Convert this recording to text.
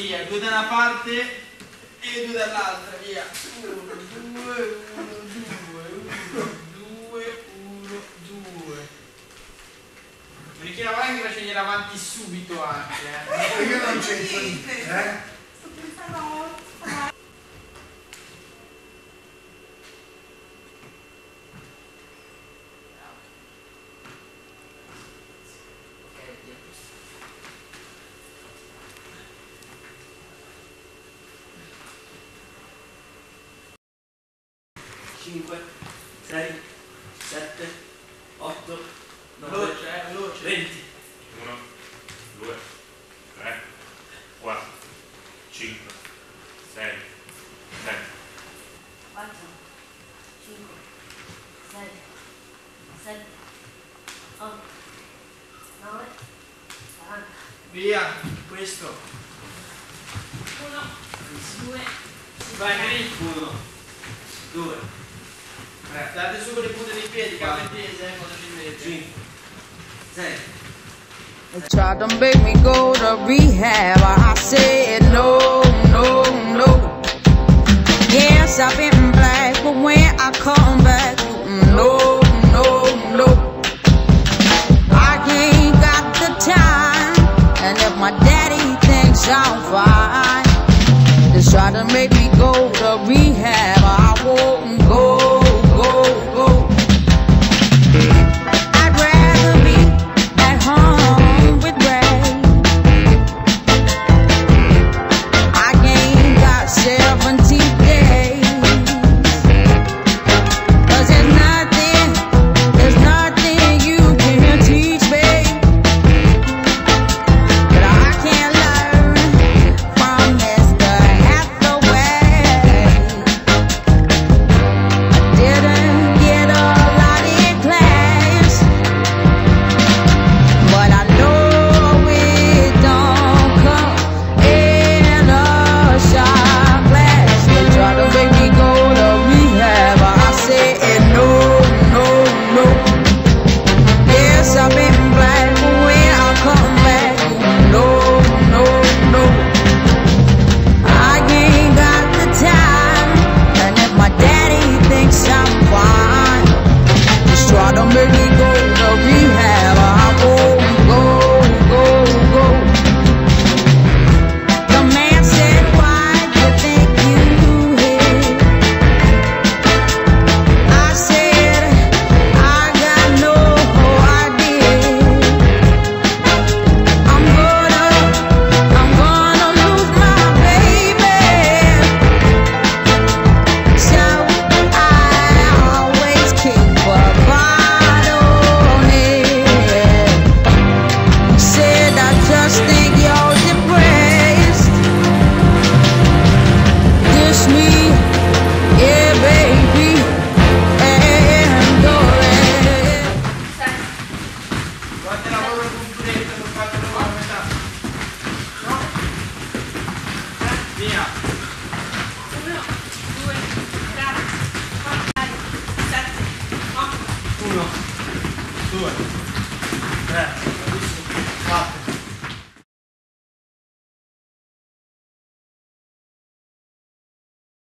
Via, due da una parte e due dall'altra, via. Uno, due, uno, due, uno, due, uno, due. Perché la guarda che facevi avanti subito anche, eh. Io non c'entro niente. Eh? 5, 6, 7, 8, 9, Veloce, eh, veloce. 20. 1, 2, 3, 4, 5, 6, 7, 4, 5, 6, 7, 8, 9, 40. Via, questo. 1, 2, Vai, Gri. 1, 2, 3, Date su con le punte dei piedi, gambe tese, eh, quando ci vedete. 5, 6, They tried to make me go to rehab. I said no, no, no. Yes, I've been black, but when I come back, no, no, no. I ain't got the time, and if my daddy thinks I'm fine, they try to make me euro di scudetto per fartelo a metà. No? Eh? Via. Uno, due, tre, quattro, sette, otto. Uno, due, tre, quattro.